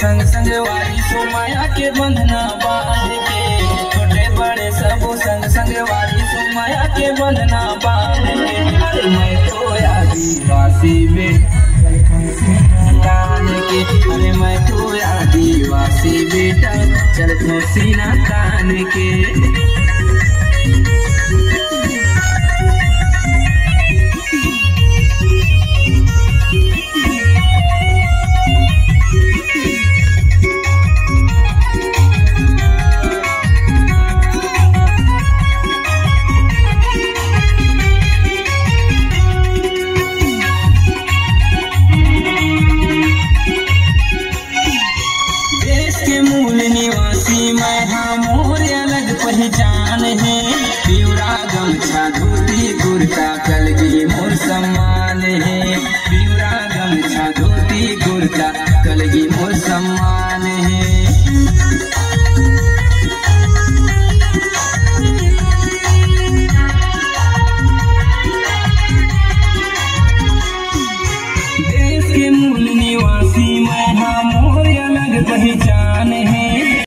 संग संग वाली सो माया के बंधना बाँध के छोटे बड़े सब संग संग वाली सो माया के बंधना बाँध के अरे मैं तो आदिवासी बेटा के, अरे मैं तो आदिवासी बेटा। चलते सीना कान के। के मूल निवासी मैं हाँ मोर अलग पहचान है। पिवरा गमछा धोती कुर्ता कलगी मोर सम्मान है। पिवरा गमछा धोती कुर्ता